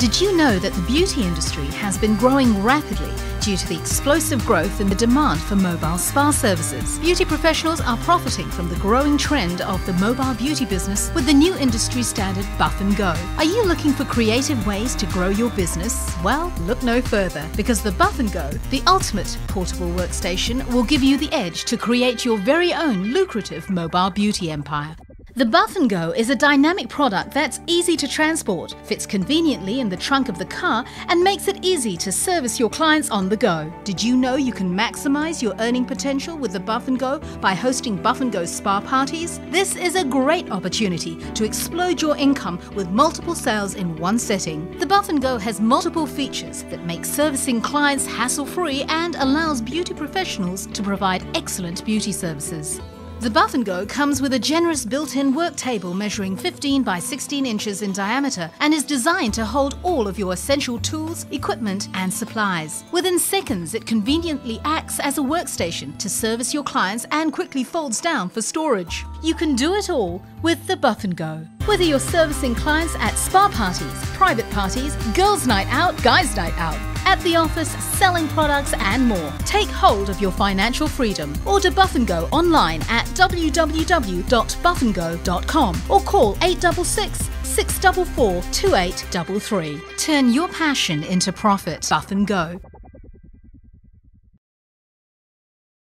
Did you know that the beauty industry has been growing rapidly due to the explosive growth in the demand for mobile spa services? Beauty professionals are profiting from the growing trend of the mobile beauty business with the new industry standard Buff and Go. Are you looking for creative ways to grow your business? Well, look no further because the Buff and Go, the ultimate portable workstation, will give you the edge to create your very own lucrative mobile beauty empire. The Buff and Go is a dynamic product that's easy to transport, fits conveniently in the trunk of the car, and makes it easy to service your clients on the go. Did you know you can maximize your earning potential with the Buff and Go by hosting Buff and Go spa parties? This is a great opportunity to explode your income with multiple sales in one setting. The Buff and Go has multiple features that make servicing clients hassle-free and allows beauty professionals to provide excellent beauty services. The Buff & Go comes with a generous built-in work table measuring 15 by 16 inches in diameter and is designed to hold all of your essential tools, equipment and supplies. Within seconds, it conveniently acts as a workstation to service your clients and quickly folds down for storage. You can do it all with the Buff & Go. Whether you're servicing clients at spa parties, private parties, girls' night out, guys' night out, at the office, selling products and more. Take hold of your financial freedom. Order Buff & Go online at www.buffandgo.com or call 866 644 2833. Turn your passion into profit. Buff & Go.